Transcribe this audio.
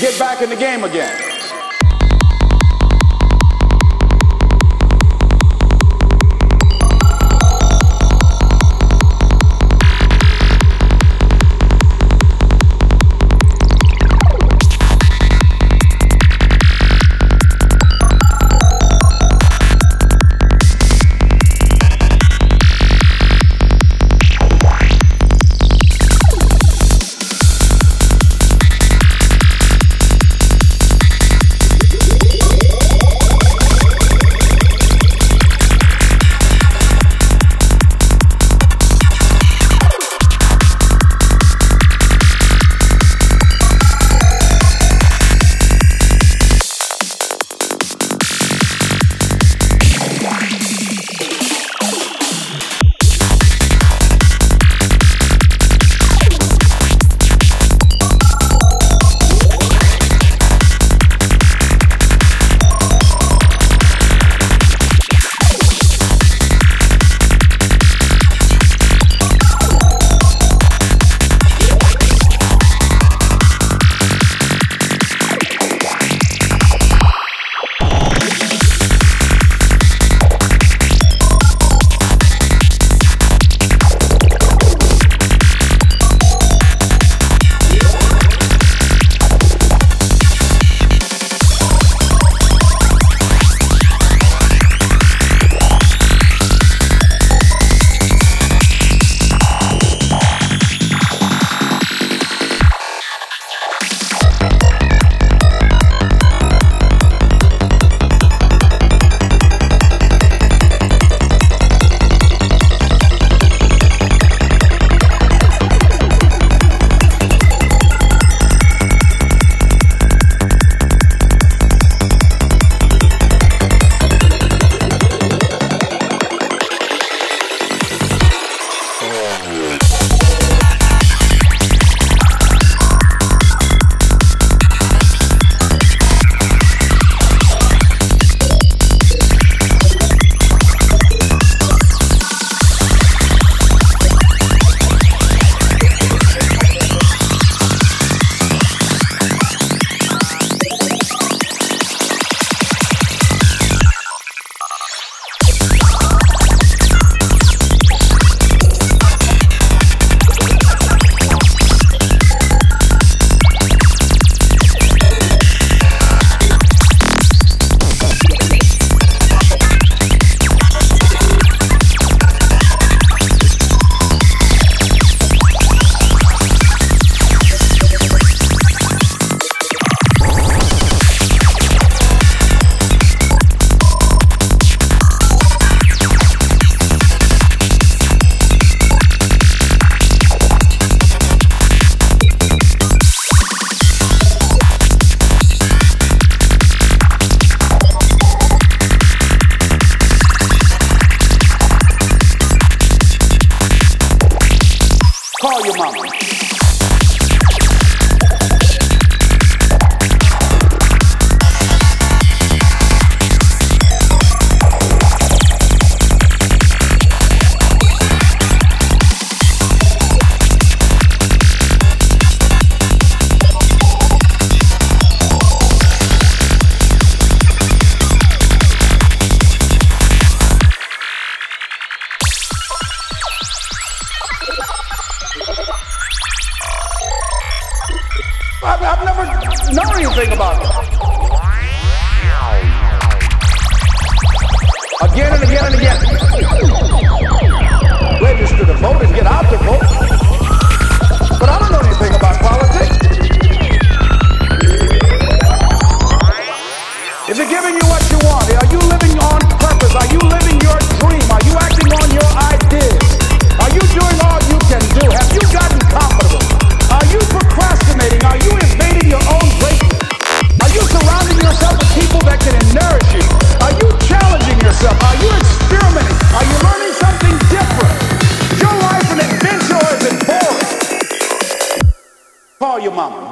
get back in the game again. I've, I've never known anything about it. Again and again and again. Register to vote and get out to vote. But I don't know call your mama.